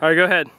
All right, go ahead.